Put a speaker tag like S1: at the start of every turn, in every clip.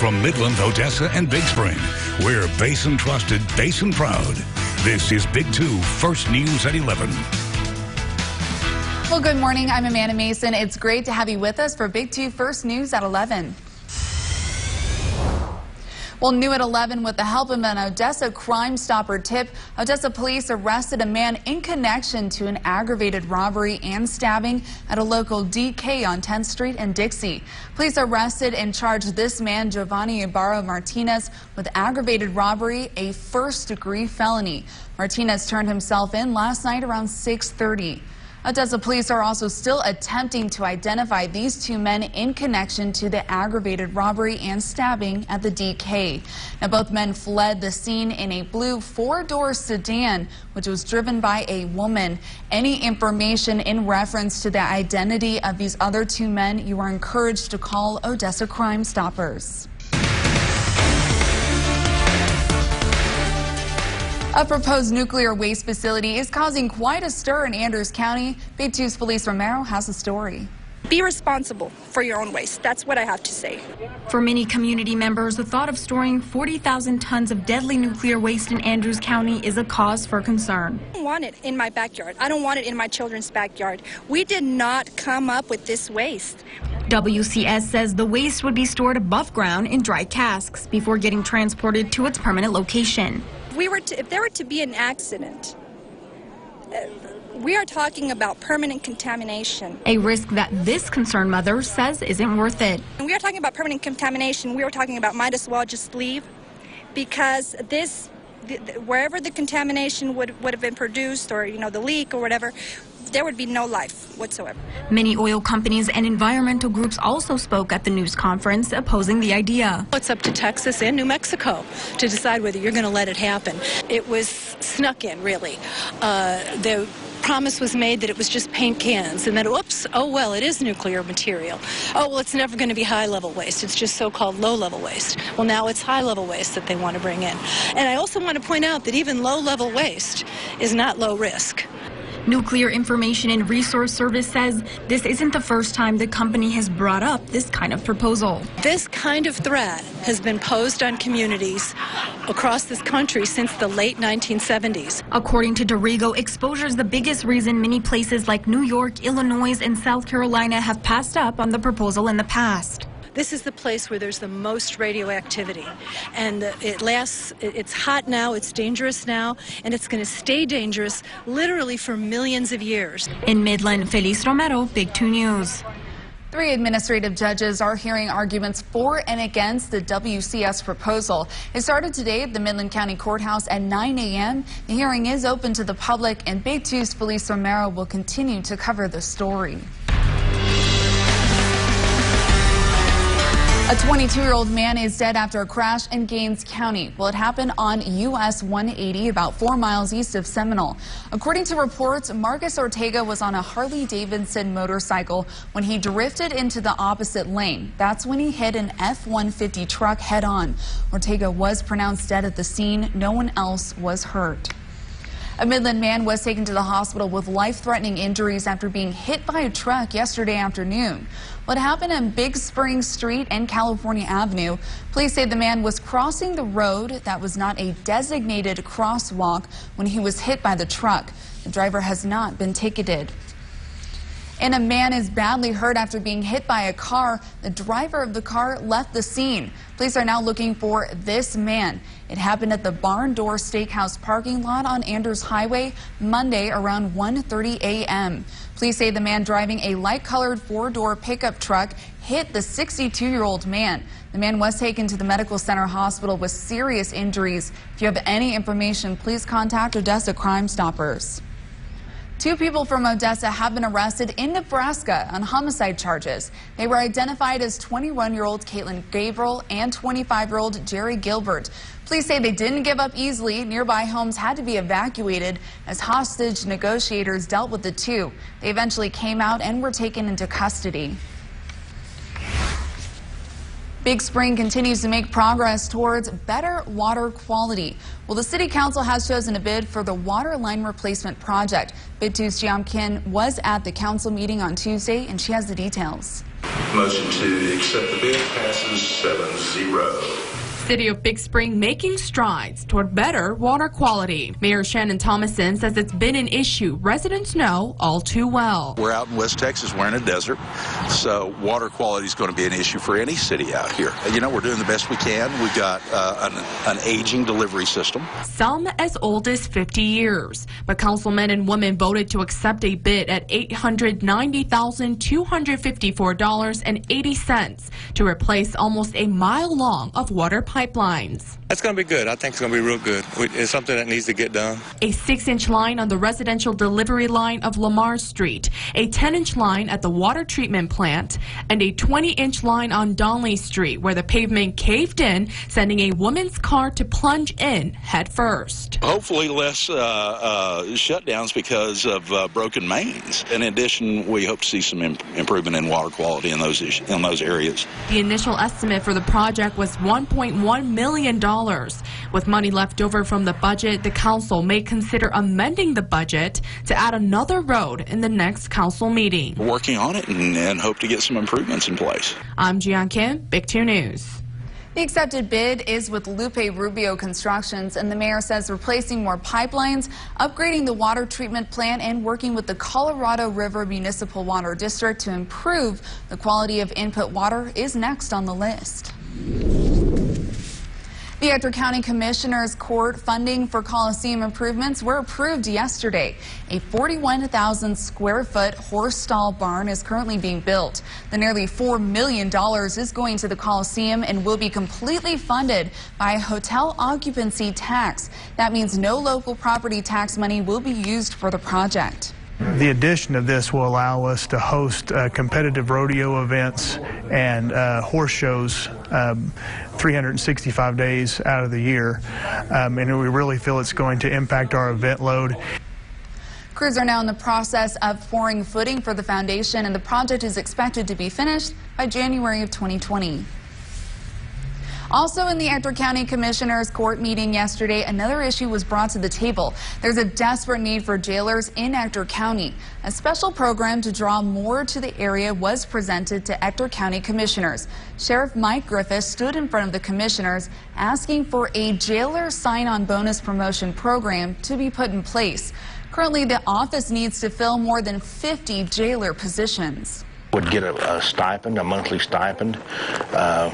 S1: from Midland, Odessa, and Big Spring. We're Basin trusted, Basin proud. This is Big Two First News at 11.
S2: Well, good morning. I'm Amanda Mason. It's great to have you with us for Big Two First News at 11. Well, new at 11 with the help of an Odessa Crime Stopper tip, Odessa police arrested a man in connection to an aggravated robbery and stabbing at a local DK on 10th Street in Dixie. Police arrested and charged this man, Giovanni Ibarra Martinez, with aggravated robbery, a first degree felony. Martinez turned himself in last night around 630. Odessa police are also still attempting to identify these two men in connection to the aggravated robbery and stabbing at the DK. Now, both men fled the scene in a blue four-door sedan, which was driven by a woman. Any information in reference to the identity of these other two men, you are encouraged to call Odessa Crime Stoppers. A proposed nuclear waste facility is causing quite a stir in Andrews County. Big Two's Felice Romero has a story.
S3: Be responsible for your own waste. That's what I have to say.
S4: For many community members, the thought of storing 40,000 tons of deadly nuclear waste in Andrews County is a cause for concern.
S3: I don't want it in my backyard. I don't want it in my children's backyard. We did not come up with this waste.
S4: WCS says the waste would be stored above ground in dry casks before getting transported to its permanent location
S3: we were to, if there were to be an accident, we are talking about permanent contamination.
S4: A risk that this concerned mother says isn't worth it.
S3: When we are talking about permanent contamination, we were talking about might as well just leave because this wherever the contamination would, would have been produced or you know the leak or whatever there would be no life whatsoever.
S4: Many oil companies and environmental groups also spoke at the news conference opposing the idea.
S5: It's up to Texas and New Mexico to decide whether you're going to let it happen. It was snuck in, really. Uh, the promise was made that it was just paint cans and then whoops oh well it is nuclear material oh well it's never going to be high level waste it's just so-called low level waste well now it's high level waste that they want to bring in and i also want to point out that even low level waste is not low risk
S4: Nuclear Information and Resource Service says this isn't the first time the company has brought up this kind of proposal.
S5: This kind of threat has been posed on communities across this country since the late 1970s.
S4: According to D'Arrigo, exposure is the biggest reason many places like New York, Illinois, and South Carolina have passed up on the proposal in the past.
S5: This is the place where there's the most radioactivity. And it lasts, it's hot now, it's dangerous now, and it's going to stay dangerous literally for millions of years.
S4: In Midland, Felice Romero, Big 2 News.
S2: Three administrative judges are hearing arguments for and against the WCS proposal. It started today at the Midland County Courthouse at 9 a.m. The hearing is open to the public, and Big 2's Felice Romero will continue to cover the story. A 22-year-old man is dead after a crash in Gaines County. Well, it happened on US 180 about four miles east of Seminole. According to reports, Marcus Ortega was on a Harley-Davidson motorcycle when he drifted into the opposite lane. That's when he hit an F-150 truck head-on. Ortega was pronounced dead at the scene. No one else was hurt. A Midland man was taken to the hospital with life-threatening injuries after being hit by a truck yesterday afternoon. What happened on Big Spring Street and California Avenue? Police say the man was crossing the road that was not a designated crosswalk when he was hit by the truck. The driver has not been ticketed. And a man is badly hurt after being hit by a car. The driver of the car left the scene. Police are now looking for this man. It happened at the Barn Door Steakhouse parking lot on Andrews Highway Monday around 1.30 a.m. Police say the man driving a light-colored four-door pickup truck hit the 62-year-old man. The man was taken to the medical center hospital with serious injuries. If you have any information, please contact Odessa Crime Stoppers. Two people from Odessa have been arrested in Nebraska on homicide charges. They were identified as 21-year-old Caitlin Gabriel and 25-year-old Jerry Gilbert. Police say they didn't give up easily. Nearby homes had to be evacuated as hostage negotiators dealt with the two. They eventually came out and were taken into custody. Big Spring continues to make progress towards better water quality. Well, the City Council has chosen a bid for the water line replacement project. Big 2's Jian Kim was at the council meeting on Tuesday, and she has the details.
S6: Motion to accept the bid passes 7-0.
S7: City of Big Spring making strides toward better water quality. Mayor Shannon Thomason says it's been an issue residents know all too well.
S8: We're out in West Texas, we're in a desert, so water quality is going to be an issue for any city out here. You know, we're doing the best we can. We've got uh, an, an aging delivery system.
S7: Some as old as 50 years. But councilmen and women voted to accept a bid at $890,254.80 to replace almost a mile long of water pipelines.
S9: That's going to be good. I think it's going to be real good. It's something that needs to get done.
S7: A 6-inch line on the residential delivery line of Lamar Street, a 10-inch line at the water treatment plant, and a 20-inch line on Donley Street where the pavement caved in, sending a woman's car to plunge in head first.
S8: Hopefully less uh, uh, shutdowns because of uh, broken mains. In addition, we hope to see some imp improvement in water quality in those in those areas.
S7: The initial estimate for the project was 1.1 million dollars with money left over from the budget, the council may consider amending the budget to add another road in the next council meeting.
S8: We're working on it and, and hope to get some improvements in place.
S7: I'm Jian Kim, Big 2 News.
S2: The accepted bid is with Lupe Rubio Constructions, and the mayor says replacing more pipelines, upgrading the water treatment plant, and working with the Colorado River Municipal Water District to improve the quality of input water is next on the list. The Ector County Commissioner's Court funding for Coliseum improvements were approved yesterday. A 41,000 square foot horse stall barn is currently being built. The nearly $4 million is going to the Coliseum and will be completely funded by hotel occupancy tax. That means no local property tax money will be used for the project.
S10: The addition of this will allow us to host uh, competitive rodeo events and uh, horse shows um, 365 days out of the year. Um, and we really feel it's going to impact our event load.
S2: Crews are now in the process of pouring footing for the foundation, and the project is expected to be finished by January of 2020. Also in the Ector County Commissioner's Court meeting yesterday, another issue was brought to the table. There's a desperate need for jailers in Ector County. A special program to draw more to the area was presented to Ector County Commissioners. Sheriff Mike Griffis stood in front of the commissioners asking for a jailer sign-on bonus promotion program to be put in place. Currently, the office needs to fill more than 50 jailer positions
S11: would get a, a, stipend, a monthly stipend, uh,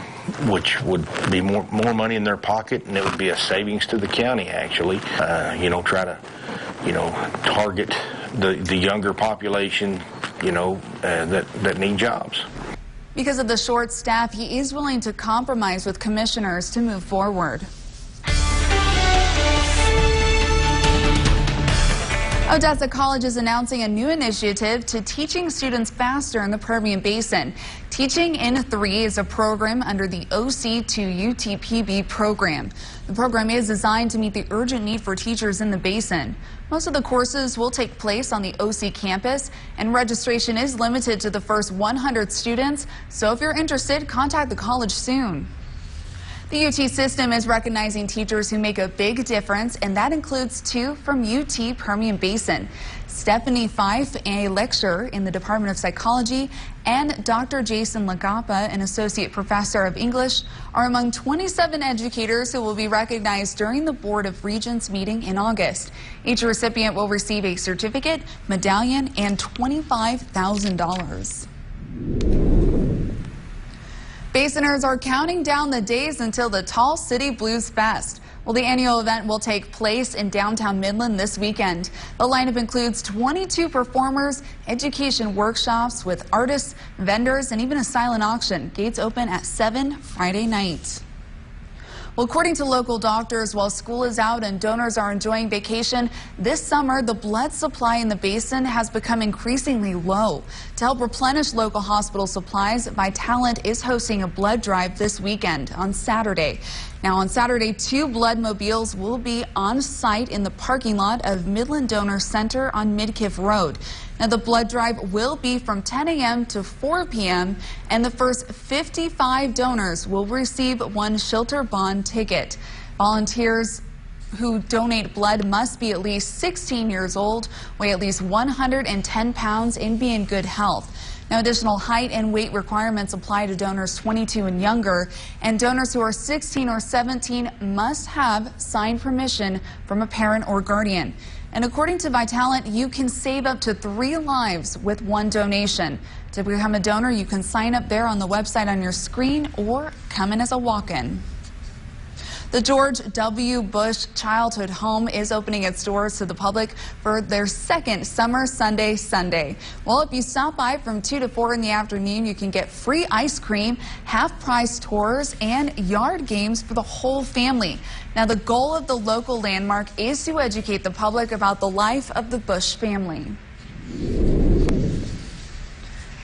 S11: which would be more more money in their pocket, and it would be a savings to the county. Actually, uh, you know, try to, you know, target the the younger population, you know, uh, that that need jobs.
S2: Because of the short staff, he is willing to compromise with commissioners to move forward. Odessa College is announcing a new initiative to teaching students faster in the Permian Basin. Teaching in 3 is a program under the OC to UTPB program. The program is designed to meet the urgent need for teachers in the basin. Most of the courses will take place on the OC campus, and registration is limited to the first 100 students. So if you're interested, contact the college soon. The UT system is recognizing teachers who make a big difference, and that includes two from UT Permian Basin. Stephanie Fife, a lecturer in the Department of Psychology, and Dr. Jason Lagapa, an associate professor of English, are among 27 educators who will be recognized during the Board of Regents meeting in August. Each recipient will receive a certificate, medallion, and $25,000. Basiners are counting down the days until the Tall City Blues Fest. Well, the annual event will take place in downtown Midland this weekend. The lineup includes 22 performers, education workshops with artists, vendors, and even a silent auction. Gates open at 7 Friday night. Well, according to local doctors, while school is out and donors are enjoying vacation, this summer the blood supply in the basin has become increasingly low. To help replenish local hospital supplies, Vitalant is hosting a blood drive this weekend on Saturday. Now, on Saturday, two blood mobiles will be on site in the parking lot of Midland Donor Center on Midkiff Road. Now, the blood drive will be from 10 a.m. to 4 p.m., and the first 55 donors will receive one Schlitterbahn ticket. Volunteers who donate blood must be at least 16 years old, weigh at least 110 pounds, and be in good health. Now, additional height and weight requirements apply to donors 22 and younger, and donors who are 16 or 17 must have signed permission from a parent or guardian. And according to Vitalant, you can save up to three lives with one donation. To become a donor, you can sign up there on the website on your screen or come in as a walk-in. The George W. Bush Childhood Home is opening its doors to the public for their second Summer Sundae Sunday. Well, if you stop by from 2 to 4 in the afternoon, you can get free ice cream, half price tours, and yard games for the whole family. Now, the goal of the local landmark is to educate the public about the life of the Bush family.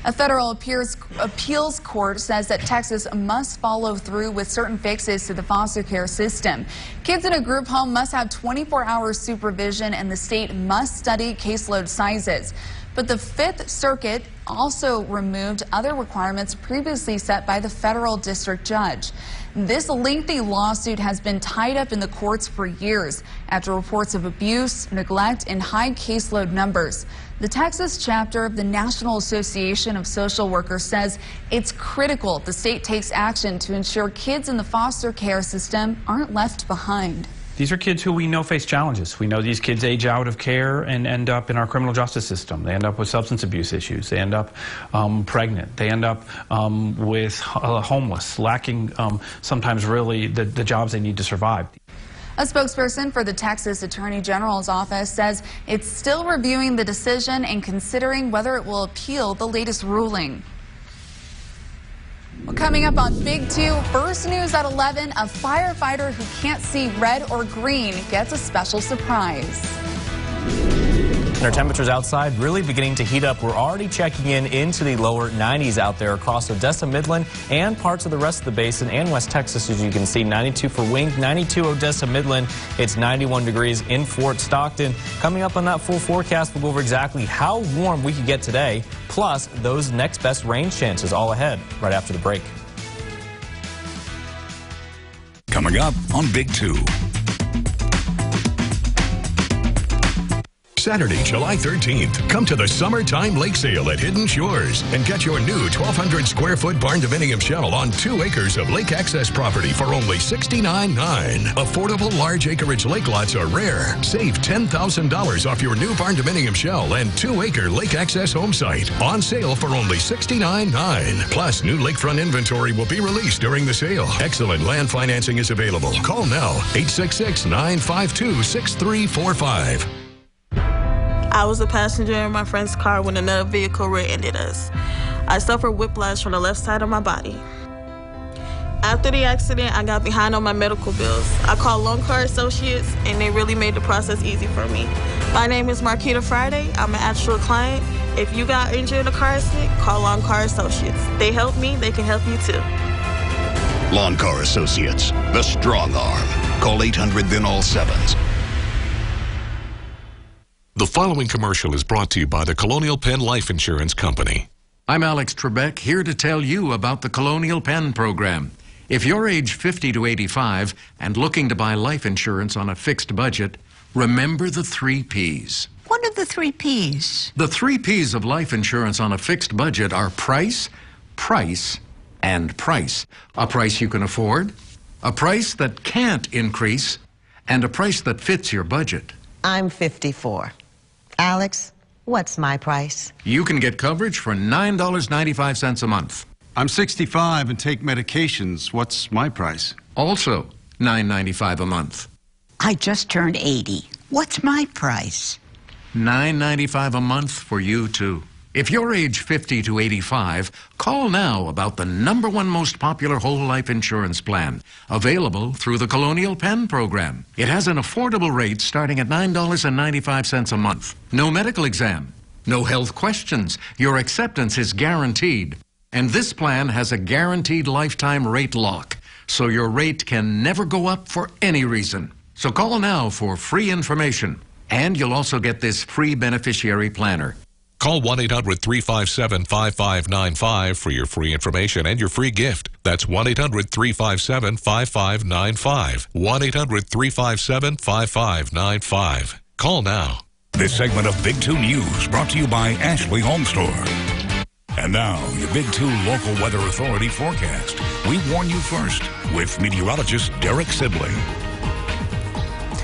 S2: A federal appeals, appeals court says that Texas must follow through with certain fixes to the foster care system. Kids in a group home must have 24 hours supervision and the state must study caseload sizes. But the Fifth Circuit also removed other requirements previously set by the federal district judge. This lengthy lawsuit has been tied up in the courts for years after reports of abuse, neglect, and high caseload numbers. The Texas chapter of the National Association of Social Workers says it's critical the state takes action to ensure kids in the foster care system aren't left behind.
S12: These are kids who we know face challenges. We know these kids age out of care and end up in our criminal justice system. They end up with substance abuse issues. They end up um, pregnant. They end up um, with uh, homeless, lacking um, sometimes really the, the jobs they need to survive.
S2: A spokesperson for the Texas Attorney General's office says it's still reviewing the decision and considering whether it will appeal the latest ruling. Well, coming up on Big Two, first news at 11, a firefighter who can't see red or green gets a special surprise.
S13: And our temperatures outside really beginning to heat up. We're already checking in into the lower 90s out there across Odessa, Midland, and parts of the rest of the basin and West Texas, as you can see. 92 for Wink, 92 Odessa, Midland. It's 91 degrees in Fort Stockton. Coming up on that full forecast, we'll go over exactly how warm we could get today, plus those next best rain chances all ahead right after the break.
S1: Coming up on Big Two. Saturday, July 13th, come to the Summertime Lake Sale at Hidden Shores and get your new 1,200 square foot barndominium shell on two acres of lake access property for only $69.9. Affordable large acreage lake lots are rare. Save $10,000 off your new barndominium shell and two acre lake access home site on sale for only $69.9. Plus, new lakefront inventory will be released during the sale. Excellent land financing is available. Call now 866 952 6345.
S14: I was a passenger in my friend's car when another vehicle rear-ended us. I suffered whiplash from the left side of my body. After the accident, I got behind on my medical bills. I called Loncar Associates, and they really made the process easy for me. My name is Marquita Friday. I'm an actual client. If you got injured in a car accident, call Loncar Associates. They help me, they can help you too.
S15: Loncar Associates, the strong arm. Call 800 then all sevens.
S16: The following commercial is brought to you by the Colonial Penn Life Insurance Company.
S17: I'm Alex Trebek, here to tell you about the Colonial Penn program. If you're age 50 to 85 and looking to buy life insurance on a fixed budget, remember the three P's.
S18: What are the three P's?
S17: The three P's of life insurance on a fixed budget are price, price, and price. A price you can afford, a price that can't increase, and a price that fits your budget.
S18: I'm 54. Alex, what's my price?
S17: You can get coverage for $9.95 a month.
S19: I'm 65 and take medications. What's my price?
S17: Also, $9.95 a month.
S18: I just turned 80. What's my price?
S17: $9.95 a month for you, too. If you're age 50 to 85, call now about the number one most popular whole life insurance plan, available through the Colonial Penn program. It has an affordable rate starting at $9.95 a month. No medical exam, no health questions. Your acceptance is guaranteed. And this plan has a guaranteed lifetime rate lock, so your rate can never go up for any reason. So call now for free information. And you'll also get this free beneficiary planner.
S16: Call 1 800 357 5595 for your free information and your free gift. That's 1 800 357 5595. 1 800 357 5595. Call now.
S20: This segment of Big Two News brought to you by Ashley Home Store. And now, your Big Two local weather authority forecast. We warn you first with meteorologist Derek Sibley.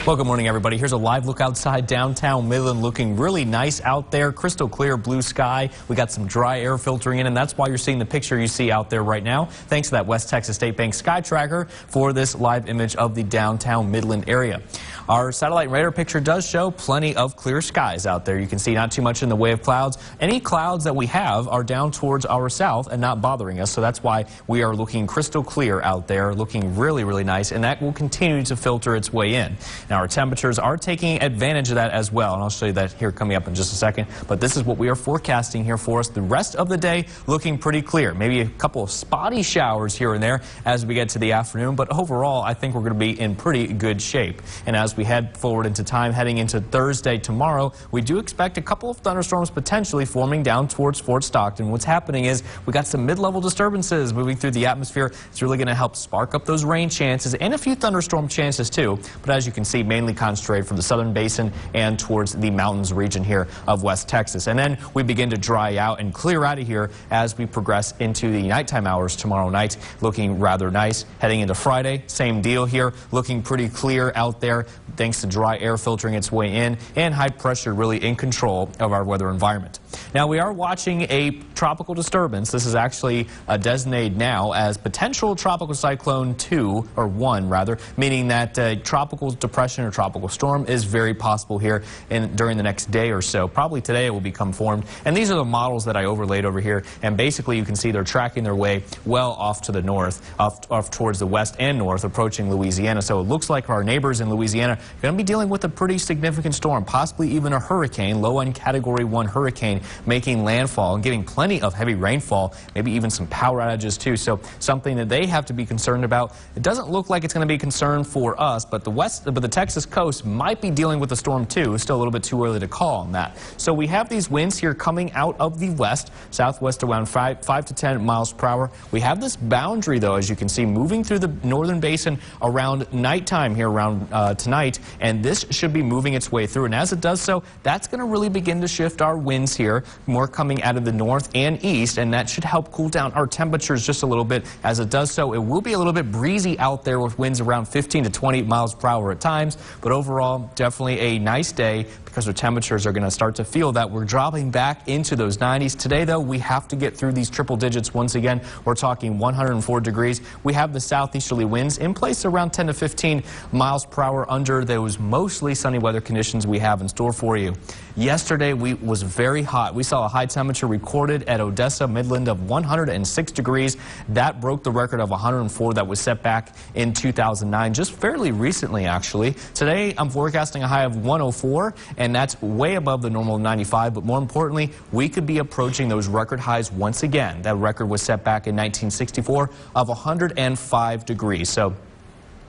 S13: Well, good morning, everybody. Here's a live look outside downtown Midland looking really nice out there. Crystal clear blue sky. We got some dry air filtering in, and that's why you're seeing the picture you see out there right now. Thanks to that West Texas State Bank Sky Tracker for this live image of the downtown Midland area. Our satellite radar picture does show plenty of clear skies out there. You can see not too much in the way of clouds. Any clouds that we have are down towards our south and not bothering us, so that's why we are looking crystal clear out there, looking really, really nice, and that will continue to filter its way in. Now, our temperatures are taking advantage of that as well, and I'll show you that here coming up in just a second. But this is what we are forecasting here for us. The rest of the day looking pretty clear. Maybe a couple of spotty showers here and there as we get to the afternoon, but overall, I think we're going to be in pretty good shape. And as we head forward into time, heading into Thursday tomorrow, we do expect a couple of thunderstorms potentially forming down towards Fort Stockton. What's happening is we got some mid-level disturbances moving through the atmosphere. It's really going to help spark up those rain chances and a few thunderstorm chances too. But as you can see, mainly concentrated from the southern basin and towards the mountains region here of West Texas. And then we begin to dry out and clear out of here as we progress into the nighttime hours tomorrow night, looking rather nice. Heading into Friday, same deal here, looking pretty clear out there thanks to dry air filtering its way in and high pressure really in control of our weather environment. Now, we are watching a tropical disturbance. This is actually uh, designated now as potential tropical cyclone 2, or 1 rather, meaning that uh, tropical depression or tropical storm is very possible here in, during the next day or so. Probably today it will become formed. And these are the models that I overlaid over here. And basically you can see they're tracking their way well off to the north, off, off towards the west and north, approaching Louisiana. So it looks like our neighbors in Louisiana are going to be dealing with a pretty significant storm, possibly even a hurricane, low-end Category 1 hurricane making landfall and getting plenty of heavy rainfall, maybe even some power outages too. So something that they have to be concerned about. It doesn't look like it's going to be a concern for us, but the west, but the Texas coast might be dealing with a storm too. It's still a little bit too early to call on that. So we have these winds here coming out of the west, southwest around five, five to 10 miles per hour. We have this boundary though, as you can see, moving through the northern basin around nighttime here around uh, tonight, and this should be moving its way through. And as it does so, that's going to really begin to shift our winds here, more coming out of the north and east, and that should help cool down our temperatures just a little bit. As it does so, it will be a little bit breezy out there with winds around 15 to 20 miles per hour at times, but overall, definitely a nice day because our temperatures are going to start to feel that we're dropping back into those 90s. Today, though, we have to get through these triple digits once again. We're talking 104 degrees. We have the southeasterly winds in place around 10 to 15 miles per hour under those mostly sunny weather conditions we have in store for you. Yesterday, we was very hot. We saw a high temperature recorded at Odessa, Midland of 106 degrees. That broke the record of 104 that was set back in 2009, just fairly recently, actually. Today, I'm forecasting a high of 104, and that's way above the normal 95. But more importantly, we could be approaching those record highs once again. That record was set back in 1964 of 105 degrees. So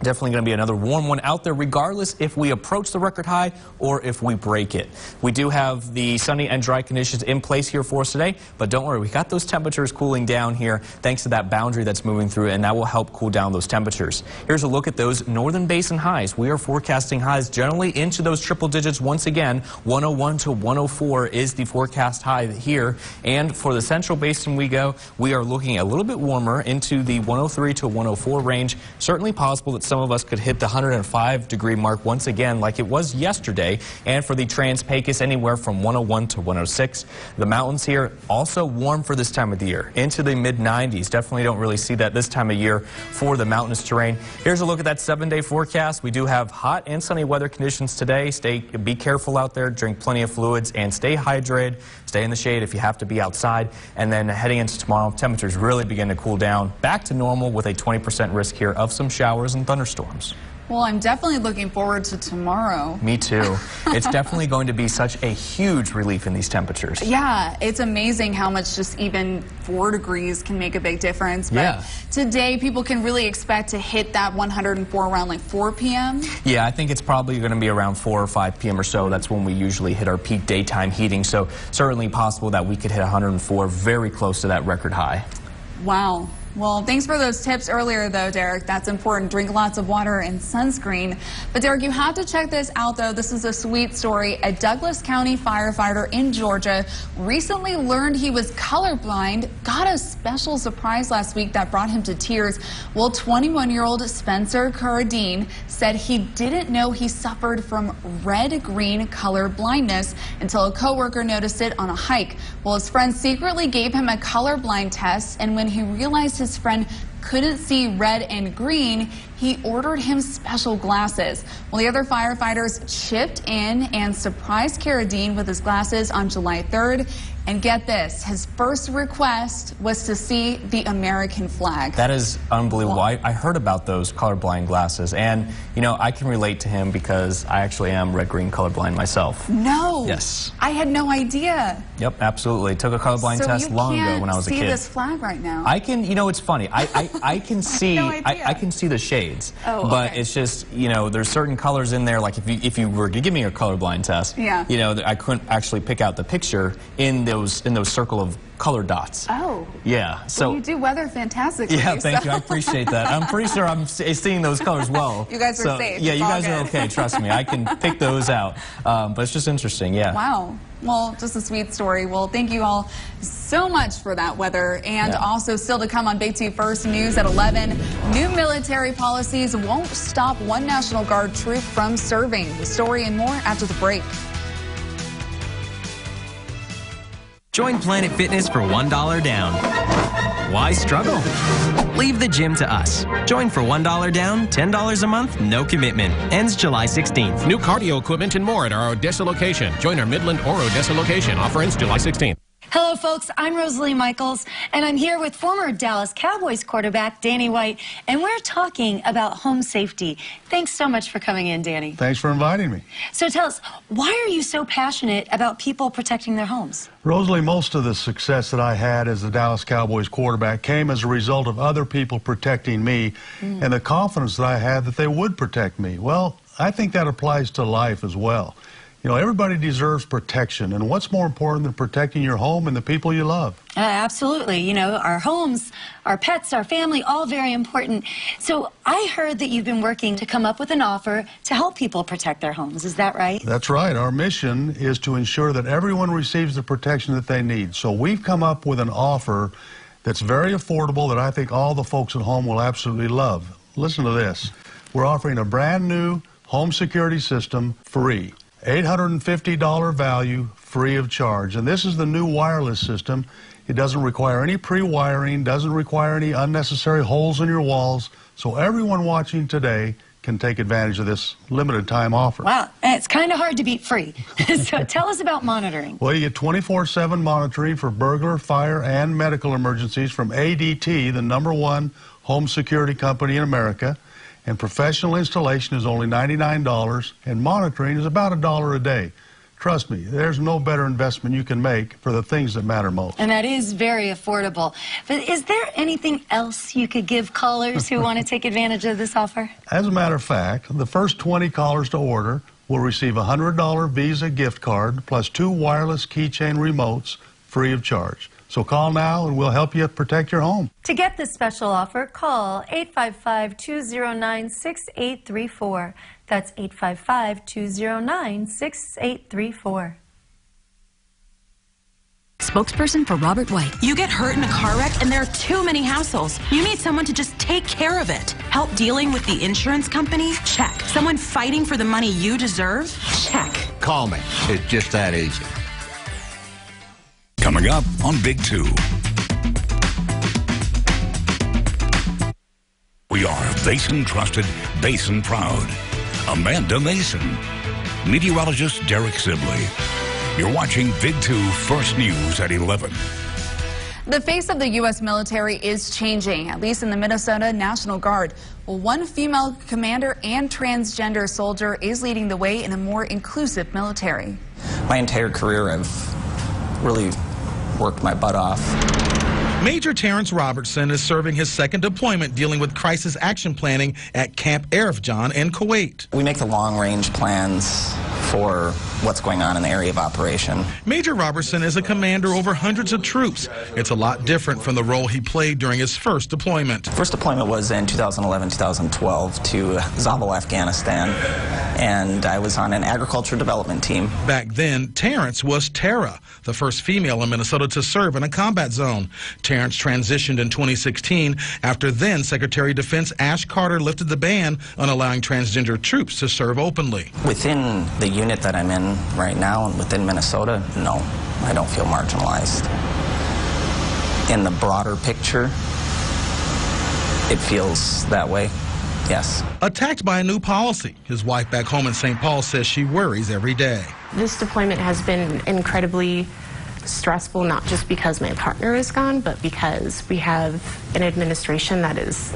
S13: Definitely going to be another warm one out there, regardless if we approach the record high or if we break it. We do have the sunny and dry conditions in place here for us today, but don't worry, we got those temperatures cooling down here thanks to that boundary that's moving through, and that will help cool down those temperatures. Here's a look at those northern basin highs. We are forecasting highs generally into those triple digits once again. 101 to 104 is the forecast high here, and for the central basin we go, we are looking a little bit warmer into the 103 to 104 range. Certainly possible that some of us could hit the 105 degree mark once again like it was yesterday. And for the Trans-Pecos, anywhere from 101 to 106. The mountains here also warm for this time of the year, into the mid 90s. Definitely don't really see that this time of year for the mountainous terrain. Here's a look at that seven-day forecast. We do have hot and sunny weather conditions today. Stay, be careful out there, drink plenty of fluids, and stay hydrated. Stay in the shade if you have to be outside. And then heading into tomorrow, temperatures really begin to cool down back to normal with a 20% risk here of some showers and thunderstorms.
S2: Well, I'm definitely looking forward to tomorrow.
S13: Me too. it's definitely going to be such a huge relief in these temperatures.
S2: Yeah, it's amazing how much just even four degrees can make a big difference. But
S13: Yeah.
S2: today, people can really expect to hit that 104 around like 4 p.m.
S13: Yeah, I think it's probably going to be around 4 or 5 p.m. or so. That's when we usually hit our peak daytime heating. So certainly possible that we could hit 104 very close to that record high.
S2: Wow. Well, thanks for those tips earlier, though, Derek. That's important. Drink lots of water and sunscreen. But, Derek, you have to check this out, though. This is a sweet story. A Douglas County firefighter in Georgia recently learned he was colorblind, got a special surprise last week that brought him to tears. Well, 21 year old Spencer Carradine said he didn't know he suffered from red green color blindness until a coworker noticed it on a hike. Well, his friend secretly gave him a colorblind test, and when he realized his friend couldn't see red and green, he ordered him special glasses. Well, the other firefighters chipped in and surprised Carradine with his glasses on July 3rd. And get this, his first request was to see the American flag.
S13: That is unbelievable. I, I heard about those colorblind glasses, and you know I can relate to him because I actually am red-green colorblind myself.
S2: No.
S13: Yes.
S2: I had no idea.
S13: Yep, absolutely. Took a colorblind
S2: so
S13: test long ago when I was a kid.
S2: you can't see this flag right now.
S13: I can, you know, it's funny. I, I, I can see,
S2: no
S13: I. I can see the shades,
S2: Oh,
S13: but
S2: okay.
S13: it's just, you know, there's certain colors in there. Like if you if you were to give me a colorblind test,
S2: Yeah.
S13: you know, I couldn't actually pick out the picture in those in those circle of color dots.
S2: Oh.
S13: Yeah. So.
S2: well, you do weather fantastically.
S13: yeah, thank
S2: so-
S13: you. I appreciate that. I'm pretty sure I'm seeing those colors well.
S2: You guys are
S13: So,
S2: safe.
S13: Yeah,
S2: It's
S13: you guys are okay. Trust me, I can pick those out. Um, but it's just interesting. Yeah.
S2: Wow. Well, just a sweet story. Well, thank you all so much for that weather. And
S13: Yeah.
S2: also, still to come on Big First News at 11, new military policies won't stop one National Guard troop from serving. The story and more after the break.
S21: Join Planet Fitness for $1 down. Why struggle? Leave the gym to us. Join for $1 down, $10 a month, no commitment. Ends July 16th.
S22: New cardio equipment and more at our Odessa location. Join our Midland or Odessa location. Offer ends July 16th.
S23: Hello, folks. I'm Rosalie Michaels, and I'm here with former Dallas Cowboys quarterback Danny White, and we're talking about home safety. Thanks so much for coming in, Danny.
S24: Thanks for inviting me.
S23: So tell us, why are you so passionate about people protecting their homes?
S24: Rosalie, most of the success that I had as the Dallas Cowboys quarterback came as a result of other people protecting me mm. and the confidence that I had that they would protect me. Well, I think that applies to life as well. You know, everybody deserves protection, and what's more important than protecting your home and the people you love?
S23: Uh, absolutely. You know, our homes, our pets, our family, all very important. So I heard that you've been working to come up with an offer to help people protect their homes. Is that right?
S24: That's right. Our mission is to ensure that everyone receives the protection that they need. So we've come up with an offer that's very affordable that I think all the folks at home will absolutely love. Listen to this. We're offering a brand new home security system free. $850 value free of charge. And this is the new wireless system. It doesn't require any pre-wiring, doesn't require any unnecessary holes in your walls. So everyone watching today can take advantage of this limited time offer.
S23: Wow, it's kind of hard to beat free. so tell us about monitoring.
S24: Well, you get 24-7 monitoring for burglar, fire, and medical emergencies from ADT, the number one home security company in America. And professional installation is only $99, and monitoring is about a dollar a day. Trust me, there's no better investment you can make for the things that matter most.
S23: And that is very affordable. But is there anything else you could give callers who want to take advantage of this offer?
S24: As a matter of fact, the first 20 callers to order will receive a $100 Visa gift card plus two wireless keychain remotes free of charge. So call now and we'll help you protect your home.
S23: To get this special offer, call 855 209 6834. That's 855 209 6834.
S25: Spokesperson for Robert White. You get hurt in a car wreck and there are too many hassles. You need someone to just take care of it. Help dealing with the insurance company? Check. Someone fighting for the money you deserve? Check.
S26: Call me. It's just that easy.
S20: Coming up on Big Two. We are Basin trusted, Basin proud. Amanda Mason. Meteorologist Derek Sibley. You're watching Big Two First News at 11.
S2: The face of the U.S. military is changing, at least in the Minnesota National Guard. Well, one female commander and transgender soldier is leading the way in a more inclusive military.
S27: My entire career, I've really worked my butt off.
S28: Major Terrence Robertson is serving his second deployment dealing with crisis action planning at Camp Arifjan in Kuwait.
S27: We make the long range plans for what's going on in the area of operation.
S28: Major Robertson is a commander over hundreds of troops. It's a lot different from the role he played during his first deployment.
S27: First deployment was in 2011 2012 to Zabul, Afghanistan, and I was on an agriculture development team.
S28: Back then, Terrence was Tara, the first female in Minnesota to serve in a combat zone. Terrence transitioned in 2016 after then Secretary of Defense Ash Carter lifted the ban on allowing transgender troops to serve openly.
S27: Within the unit that I'm in right now and within Minnesota, no, I don't feel marginalized. In the broader picture, it feels that way. Yes.
S28: Attacked by a new policy. His wife back home in St. Paul says she worries every day.
S29: This deployment has been incredibly stressful, not just because my partner is gone, but because we have an administration that is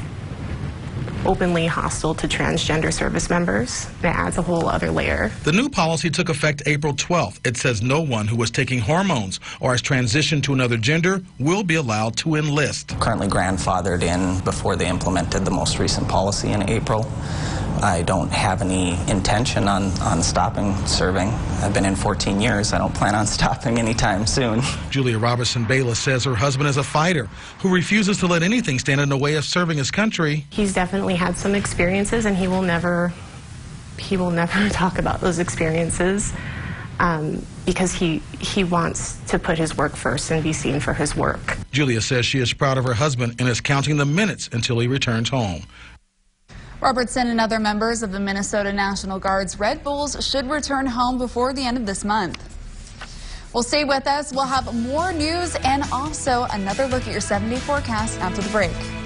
S29: openly hostile to transgender service members. It adds a whole other layer.
S28: The new policy took effect April 12th. It says no one who is taking hormones or has transitioned to another gender will be allowed to enlist.
S27: Currently grandfathered in before they implemented the most recent policy in April. I don't have any intention on, on stopping serving. I've been in 14 years. I don't plan on stopping anytime soon.
S28: Julia Robertson Bayless says her husband is a fighter who refuses to let anything stand in the way of serving his country.
S29: He's definitely had some experiences, and he will never, he will never talk about those experiences. Um, because he, he wants to put his work first and be seen for his work.
S28: Julia says she is proud of her husband and is counting the minutes until he returns home.
S2: Robertson and other members of the Minnesota National Guard's Red Bulls should return home before the end of this month. Well, stay with us. We'll have more news and also another look at your 70 forecast after the break.